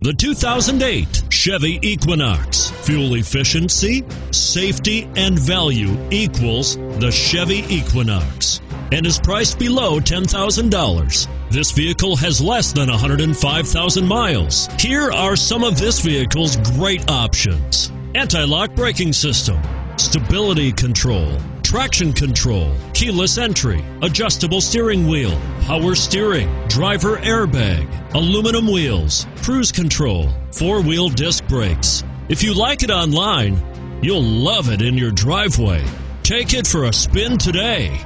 The 2008 Chevy Equinox. Fuel efficiency, safety, and value equals the Chevy Equinox and is priced below $10,000. This vehicle has less than 105,000 miles. Here are some of this vehicle's great options anti lock braking system, stability control traction control, keyless entry, adjustable steering wheel, power steering, driver airbag, aluminum wheels, cruise control, four wheel disc brakes. If you like it online, you'll love it in your driveway. Take it for a spin today.